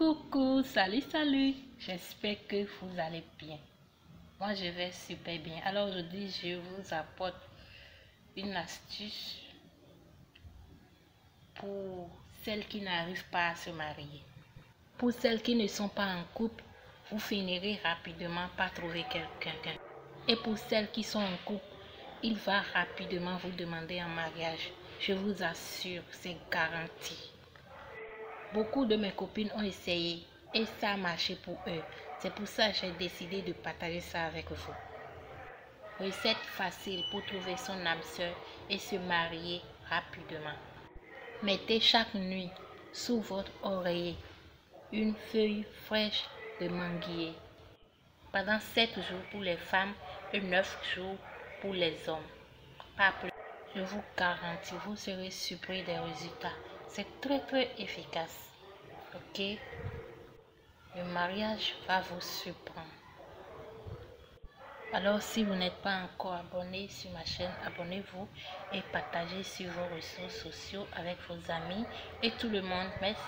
Coucou, salut, salut. J'espère que vous allez bien. Moi, je vais super bien. Alors aujourd'hui, je vous apporte une astuce pour celles qui n'arrivent pas à se marier. Pour celles qui ne sont pas en couple, vous finirez rapidement par trouver quelqu'un. Et pour celles qui sont en couple, il va rapidement vous demander en mariage. Je vous assure, c'est garanti. Beaucoup de mes copines ont essayé et ça a marché pour eux. C'est pour ça que j'ai décidé de partager ça avec vous. Recette facile pour trouver son âme sœur et se marier rapidement. Mettez chaque nuit sous votre oreiller une feuille fraîche de manguier pendant 7 jours pour les femmes et 9 jours pour les hommes. Pas plus. Je vous garantis, vous serez surpris des résultats. C'est très très efficace. Ok? Le mariage va vous surprendre. Alors si vous n'êtes pas encore abonné sur ma chaîne, abonnez-vous et partagez sur vos réseaux sociaux avec vos amis et tout le monde. Merci.